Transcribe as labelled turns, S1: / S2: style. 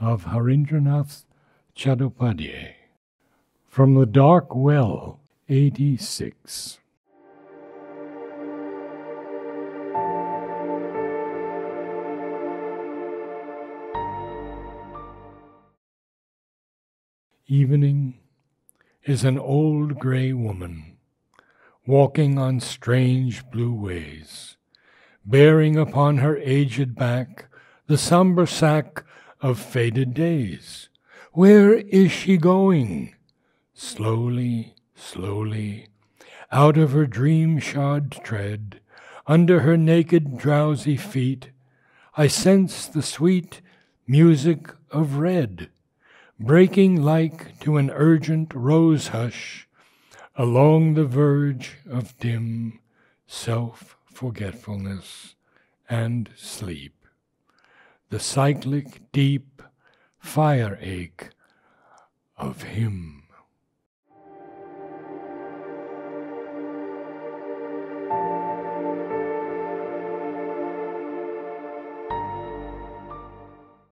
S1: of Harindranath Chattopadhyay. From the Dark Well, 86. Evening is an old grey woman walking on strange blue ways, bearing upon her aged back the sombre sack of faded days. Where is she going? Slowly, slowly, out of her dream shod tread, under her naked, drowsy feet, I sense the sweet music of red, breaking like to an urgent rose hush along the verge of dim self forgetfulness and sleep the cyclic deep fire ache of him.